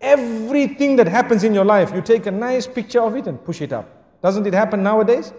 Everything that happens in your life, you take a nice picture of it and push it up. Doesn't it happen nowadays?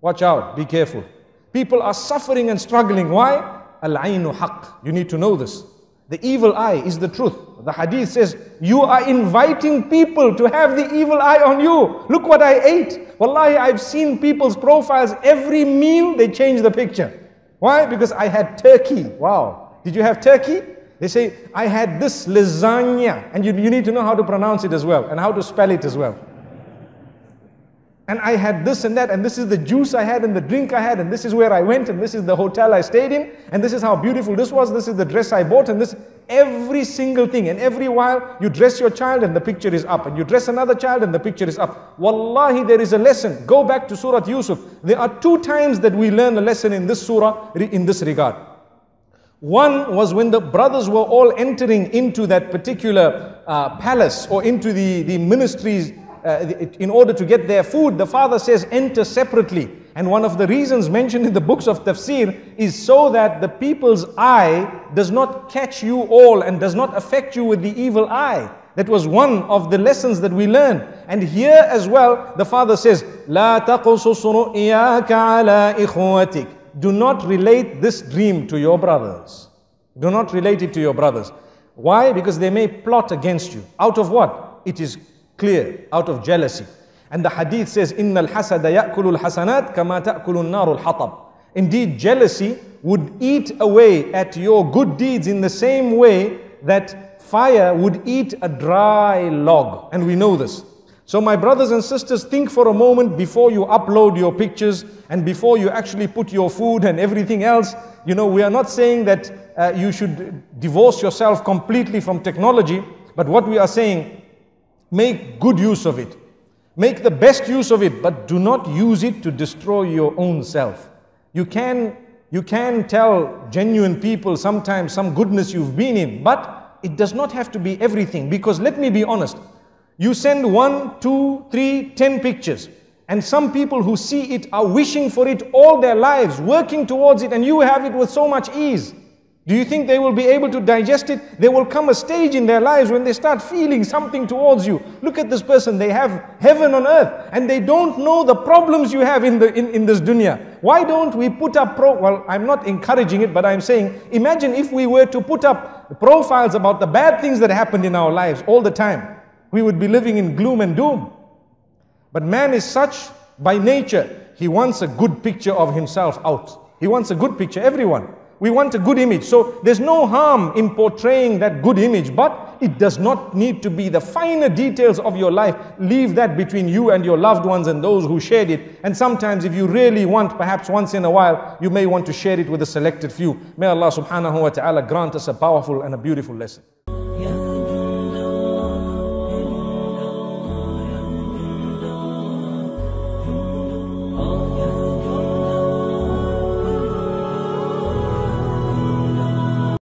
Watch out, be careful. People are suffering and struggling. Why? Al-ainu haq. You need to know this. The evil eye is the truth. The hadith says, you are inviting people to have the evil eye on you. Look what I ate. Wallahi, I've seen people's profiles. Every meal, they change the picture. Why? Because I had turkey. Wow. Did you have turkey? They say, I had this lasagna. And you, you need to know how to pronounce it as well and how to spell it as well. And I had this and that, and this is the juice I had, and the drink I had, and this is where I went, and this is the hotel I stayed in, and this is how beautiful this was, this is the dress I bought, and this every single thing. And every while you dress your child, and the picture is up, and you dress another child, and the picture is up. Wallahi, there is a lesson. Go back to Surah Yusuf. There are two times that we learn a lesson in this surah in this regard. One was when the brothers were all entering into that particular uh, palace or into the, the ministries uh, in order to get their food, the father says, enter separately. And one of the reasons mentioned in the books of tafsir is so that the people's eye does not catch you all and does not affect you with the evil eye. That was one of the lessons that we learned. And here as well, the father says, لا تقصص رؤياك على إخوتك. Do not relate this dream to your brothers. Do not relate it to your brothers. Why? Because they may plot against you. Out of what? It is clear out of jealousy. And the hadith says, Inna al-hasad ya'kulul hasanat kama ta'kulun narul hatab. Indeed, jealousy would eat away at your good deeds in the same way that fire would eat a dry log. And we know this. So, my brothers and sisters, think for a moment before you upload your pictures and before you actually put your food and everything else. You know, we are not saying that uh, you should divorce yourself completely from technology, but what we are saying Make good use of it. Make the best use of it, but do not use it to destroy your own self. You can, you can tell genuine people sometimes some goodness you've been in, but it does not have to be everything. Because let me be honest, you send one, two, three, ten pictures, and some people who see it are wishing for it all their lives, working towards it, and you have it with so much ease. Do you think they will be able to digest it? There will come a stage in their lives when they start feeling something towards you. Look at this person, they have heaven on earth and they don't know the problems you have in, the, in, in this dunya. Why don't we put up, pro well, I'm not encouraging it, but I'm saying, imagine if we were to put up profiles about the bad things that happened in our lives all the time. We would be living in gloom and doom. But man is such by nature, he wants a good picture of himself out. He wants a good picture, everyone. We want a good image. So there's no harm in portraying that good image, but it does not need to be the finer details of your life. Leave that between you and your loved ones and those who shared it. And sometimes if you really want, perhaps once in a while, you may want to share it with a selected few. May Allah subhanahu wa ta'ala grant us a powerful and a beautiful lesson.